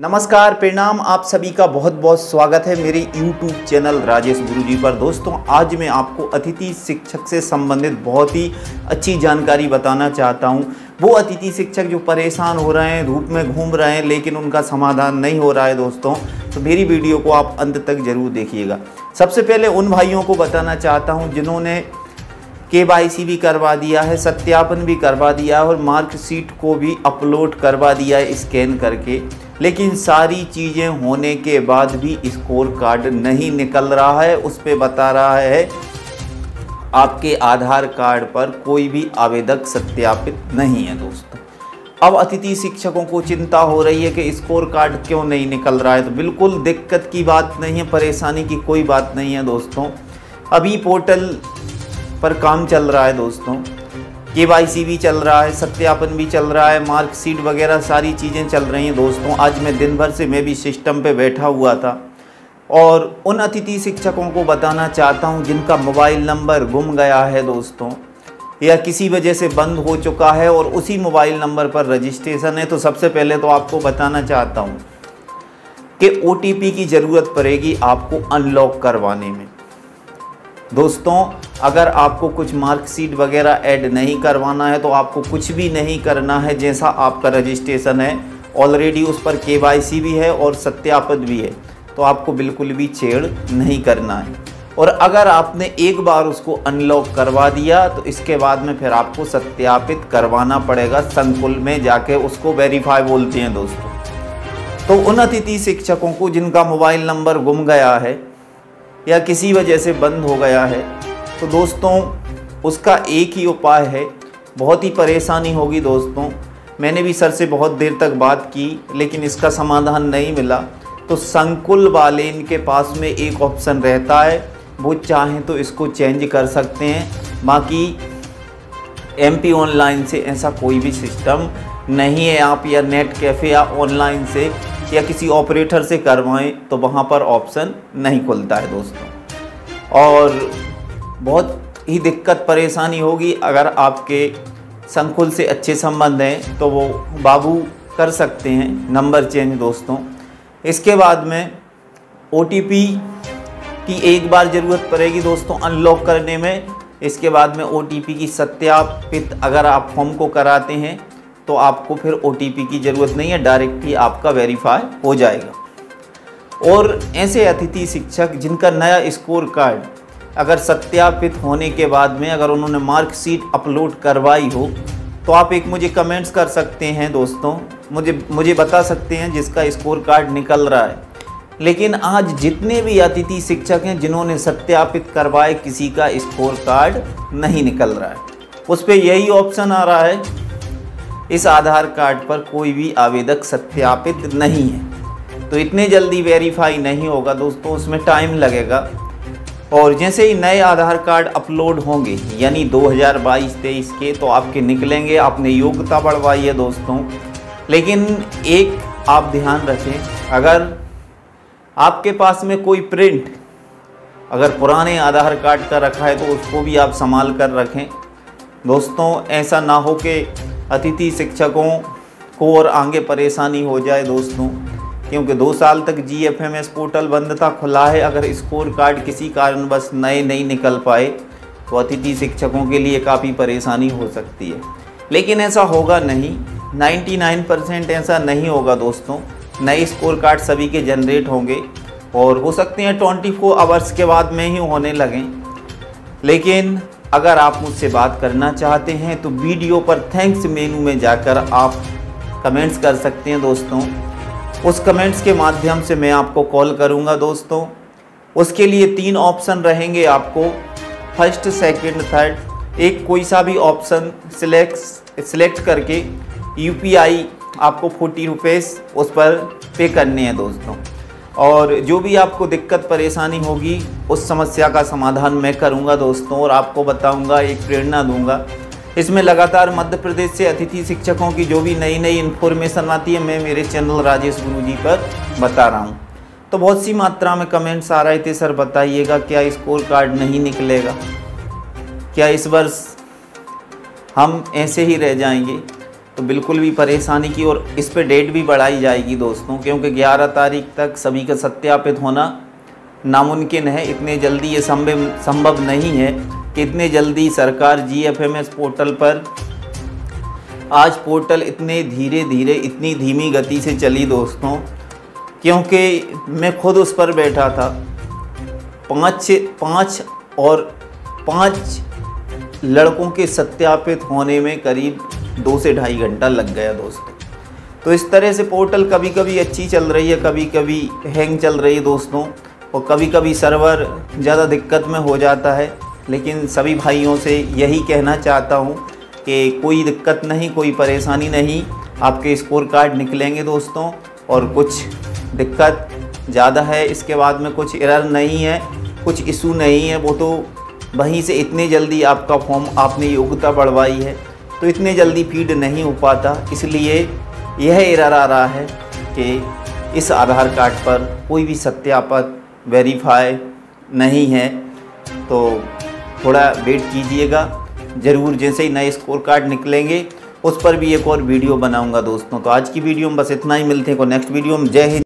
नमस्कार, प्रणाम। आप सभी का बहुत बहुत स्वागत है मेरे YouTube चैनल राजेश गुरुजी पर। दोस्तों, आज मैं आपको अतिथि शिक्षक से संबंधित बहुत ही अच्छी जानकारी बताना चाहता हूँ। वो अतिथि शिक्षक जो परेशान हो रहे हैं, धूप में घूम रहे हैं, लेकिन उनका समाधान नहीं हो रहा है दोस्तों तो मेरी वीडियो को आप अंत तक ज़रूर देखिएगा। सबसे पहले उन भाइयों को बताना चाहता हूँ जिन्होंने के भी करवा दिया है, सत्यापन भी करवा दिया है और मार्कशीट को भी अपलोड करवा दिया है स्कैन करके। लेकिन सारी चीज़ें होने के बाद भी स्कोर कार्ड नहीं निकल रहा है। उस पर बता रहा है, आपके आधार कार्ड पर कोई भी आवेदक सत्यापित नहीं है दोस्तों। अब अतिथि शिक्षकों को चिंता हो रही है कि स्कोर कार्ड क्यों नहीं निकल रहा है। तो बिल्कुल दिक्कत की बात नहीं है, परेशानी की कोई बात नहीं है दोस्तों। अभी पोर्टल पर काम चल रहा है दोस्तों। के भी चल रहा है, सत्यापन भी चल रहा है मार्कशीट वगैरह सारी चीज़ें चल रही हैं दोस्तों। आज मैं दिन भर से मैं भी सिस्टम पे बैठा हुआ था। और उन अतिथि शिक्षकों को बताना चाहता हूँ, जिनका मोबाइल नंबर गुम गया है दोस्तों, या किसी वजह से बंद हो चुका है और उसी मोबाइल नंबर पर रजिस्ट्रेशन है तो सबसे पहले तो आपको बताना चाहता हूँ कि ओटीपी की ज़रूरत पड़ेगी आपको अनलॉक करवाने में। दोस्तों अगर आपको कुछ मार्कशीट वगैरह ऐड नहीं करवाना है तो आपको कुछ भी नहीं करना है जैसा आपका रजिस्ट्रेशन है। ऑलरेडी उस पर के भी है और सत्यापित भी है। तो आपको बिल्कुल भी छेड़ नहीं करना है। और अगर आपने एक बार उसको अनलॉक करवा दिया तो इसके बाद में फिर आपको सत्यापित करवाना पड़ेगा संकुल में जाके, उसको वेरीफाई बोलते हैं दोस्तों। तो उन अतिथि शिक्षकों को जिनका मोबाइल नंबर गुम गया है या किसी वजह से बंद हो गया है तो दोस्तों, उसका एक ही उपाय है। बहुत ही परेशानी होगी दोस्तों। मैंने भी सर से बहुत देर तक बात की, लेकिन इसका समाधान नहीं मिला। तो संकुल वाले इनके पास में एक ऑप्शन रहता है। वो चाहें तो इसको चेंज कर सकते हैं। बाकी एम पी ऑनलाइन से ऐसा कोई भी सिस्टम नहीं है। आप या नेट कैफ़े या ऑनलाइन से या किसी ऑपरेटर से करवाएँ तो वहाँ पर ऑप्शन नहीं खुलता है दोस्तों। और बहुत ही दिक्कत, परेशानी होगी अगर आपके संकुल से अच्छे संबंध हैं तो वो बाबू कर सकते हैं। नंबर चेंज दोस्तों। इसके बाद में ओटीपी की एक बार ज़रूरत पड़ेगी दोस्तों अनलॉक करने में। इसके बाद में ओटीपी की सत्यापित अगर आप फॉर्म को कराते हैं तो आपको फिर ओटीपी की ज़रूरत नहीं है डायरेक्टली आपका वेरीफाई हो जाएगा। और ऐसे अतिथि शिक्षक जिनका नया स्कोर कार्ड अगर सत्यापित होने के बाद में अगर उन्होंने मार्कशीट अपलोड करवाई हो तो आप एक मुझे कमेंट्स कर सकते हैं दोस्तों। मुझे मुझे बता सकते हैं जिसका स्कोर कार्ड निकल रहा है। लेकिन आज जितने भी अतिथि शिक्षक हैं जिन्होंने सत्यापित करवाए, किसी का स्कोर कार्ड नहीं निकल रहा है। उस पर यही ऑप्शन आ रहा है। इस आधार कार्ड पर कोई भी आवेदक सत्यापित नहीं है। तो इतने जल्दी वेरीफाई नहीं होगा दोस्तों, उसमें टाइम लगेगा। और जैसे ही नए आधार कार्ड अपलोड होंगे, यानी 2022-23 के तो आपके निकलेंगे, आपने योग्यता बढ़वाई है दोस्तों। लेकिन एक आप ध्यान रखें, अगर आपके पास में कोई प्रिंट अगर पुराने आधार कार्ड का रखा है तो उसको भी आप संभाल कर रखें। दोस्तों, ऐसा ना हो कि अतिथि शिक्षकों को और आगे परेशानी हो जाए दोस्तों। क्योंकि दो साल तक G F M S portal बंद था, खुला है। अगर स्कोर कार्ड किसी कारणवश नए नहीं निकल पाए तो अतिथि शिक्षकों के लिए काफ़ी परेशानी हो सकती है। लेकिन ऐसा होगा नहीं। 99 परसेंट ऐसा नहीं होगा दोस्तों। नए स्कोर कार्ड सभी के जनरेट होंगे और हो सकते हैं 24 आवर्स के बाद में ही होने लगें। लेकिन अगर आप मुझसे बात करना चाहते हैं तो वीडियो पर थैंक्स मेनू में जाकर आप कमेंट्स कर सकते हैं दोस्तों। उस कमेंट्स के माध्यम से मैं आपको कॉल करूँगा दोस्तों। उसके लिए तीन ऑप्शन रहेंगे आपको। फ़र्स्ट सेकंड थर्ड एक कोई सा भी ऑप्शन सिलेक्ट सिलेक्ट करके यूपीआई आपको फोर्टी रुपीज़ उस पर पे करने हैं दोस्तों। और जो भी आपको दिक्कत, परेशानी होगी, उस समस्या का समाधान मैं करूँगा दोस्तों और आपको बताऊँगा, एक प्रेरणा दूँगा। इसमें लगातार मध्य प्रदेश से अतिथि शिक्षकों की जो भी नई नई इन्फॉर्मेशन आती है, मैं मेरे चैनल राजेश गुरु जी पर बता रहा हूँ। तो बहुत सी मात्रा में कमेंट्स आ रहे थे, सर बताइएगा, क्या स्कोर कार्ड नहीं निकलेगा? क्या इस वर्ष हम ऐसे ही रह जाएँगे? तो बिल्कुल भी परेशानी की और इस पर डेट भी बढ़ाई जाएगी दोस्तों, क्योंकि 11 तारीख तक सभी का सत्यापित होना नामुमकिन है, इतने जल्दी ये संभव संभव नहीं है। कि इतने जल्दी सरकार G F M S portal पर? आज पोर्टल इतने धीरे धीरे इतनी धीमी गति से चली दोस्तों, क्योंकि मैं खुद उस पर बैठा था। पाँच पाँच और पाँच लड़कों के सत्यापित होने में करीब दो से ढाई घंटा लग गया दोस्तों। तो इस तरह से पोर्टल कभी कभी अच्छी चल रही है कभी कभी हैंग चल रही है दोस्तों, और कभी कभी सर्वर ज़्यादा दिक्कत में हो जाता है। लेकिन सभी भाइयों से यही कहना चाहता हूँ कि कोई दिक्कत नहीं, कोई परेशानी नहीं, आपके स्कोर कार्ड निकलेंगे दोस्तों, और कुछ दिक्कत ज़्यादा है, इसके बाद में कुछ एरर नहीं है, कुछ इशू नहीं है, वो तो वहीं से इतने जल्दी आपका फॉर्म आपने योग्यता बढ़वाई है तो इतने जल्दी फ़ीड नहीं हो पाता, इसलिए यह एरर आ रहा है कि इस आधार कार्ड पर कोई भी सत्यापन वेरीफाई नहीं है तो थोड़ा वेट कीजिएगा। ज़रूर जैसे ही नए स्कोर कार्ड निकलेंगे, उस पर भी एक और वीडियो बनाऊँगा दोस्तों। तो आज की वीडियो में बस इतना ही। मिलते हैं को नेक्स्ट वीडियो में। जय हिंद।